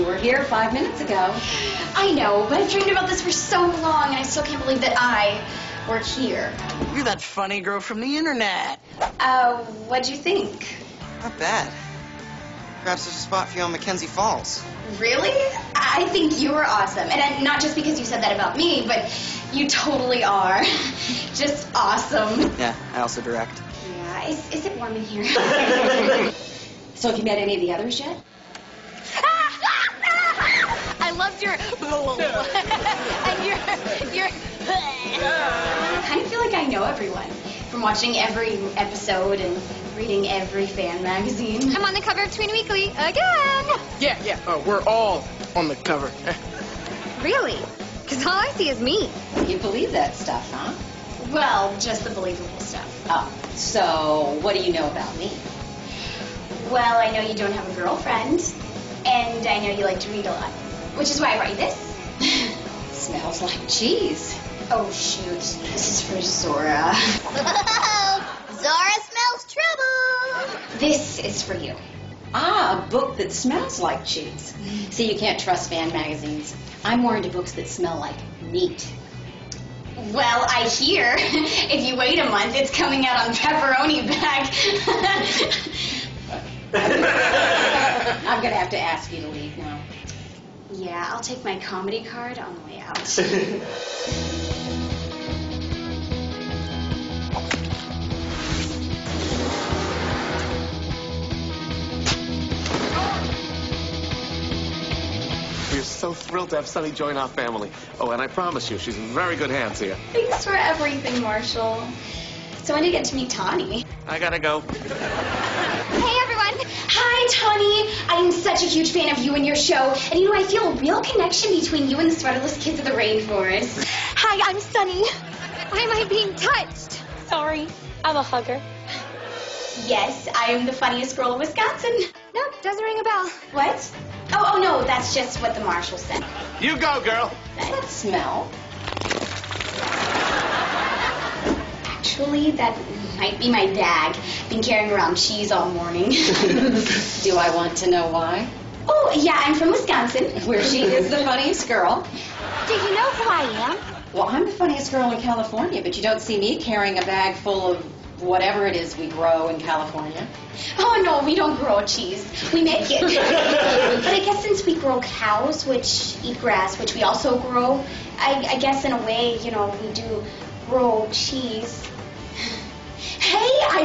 You were here five minutes ago. I know, but I've dreamed about this for so long, and I still can't believe that I work here. You're that funny girl from the internet. Uh, what'd you think? Not bad. Perhaps there's a spot for you on Mackenzie Falls. Really? I think you're awesome. And not just because you said that about me, but you totally are. Just awesome. Yeah, I also direct. Yeah, is, is it warm in here? So have you met any of the others yet? I loved your and your your. I kind of feel like I know everyone from watching every episode and reading every fan magazine. I'm on the cover of Tween Weekly again. Yeah, yeah, uh, we're all on the cover. Really? Because all I see is me. You believe that stuff, huh? Well, just the believable stuff. Oh, so what do you know about me? Well, I know you don't have a girlfriend, and I know you like to read a lot, which is why I brought you this. Smells like cheese. Oh shoot, this is for Zora. Zora smells trouble. This is for you. Ah, a book that smells like cheese. See, you can't trust fan magazines. I'm more into books that smell like meat. Well, I hear if you wait a month, it's coming out on pepperoni bag. I'm gonna have to ask you to leave now. Yeah, I'll take my comedy card on the way out. We're so thrilled to have Sonny join our family. Oh, and I promise you, she's in very good hands here. Thanks for everything, Marshall. So when do you get to meet Tawni? I gotta go. Hey, everyone. Hi, Tawni. I am such a huge fan of you and your show. And you know, I feel a real connection between you and the sweaterless kids of the rainforest. Hi, I'm Sonny. Why am I being touched? Sorry, I'm a hugger. Yes, I am the funniest girl in Wisconsin. Nope, doesn't ring a bell. What? Oh, oh no, that's just what the Marshall said. You go, girl. That smell. Actually, that might be my bag. Been carrying around cheese all morning. Do I want to know why? oh, yeah, I'm from Wisconsin. Where she is the funniest girl. Do you know who I am? Well, I'm the funniest girl in California, but you don't see me carrying a bag full of whatever it is we grow in California. Oh no, we don't grow cheese. We make it. but I guess since we grow cows, which eat grass, which we also grow, I, I guess in a way, you know, we do grow cheese.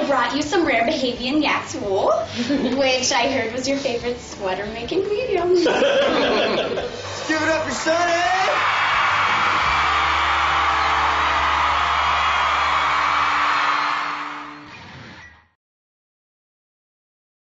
Hey, I brought you some rare Bahavian yak's wool, which I heard was your favorite sweater making medium. Give it up for Sonny!